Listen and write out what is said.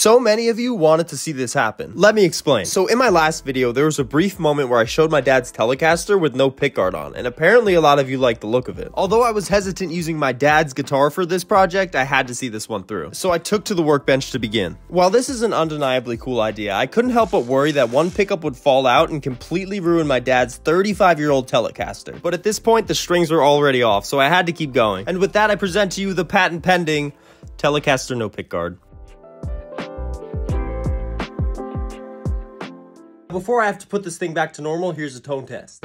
So many of you wanted to see this happen. Let me explain. So in my last video, there was a brief moment where I showed my dad's Telecaster with no pickguard on, and apparently a lot of you liked the look of it. Although I was hesitant using my dad's guitar for this project, I had to see this one through. So I took to the workbench to begin. While this is an undeniably cool idea, I couldn't help but worry that one pickup would fall out and completely ruin my dad's 35 year old Telecaster. But at this point, the strings were already off, so I had to keep going. And with that, I present to you the patent pending Telecaster no pickguard. Before I have to put this thing back to normal, here's a tone test.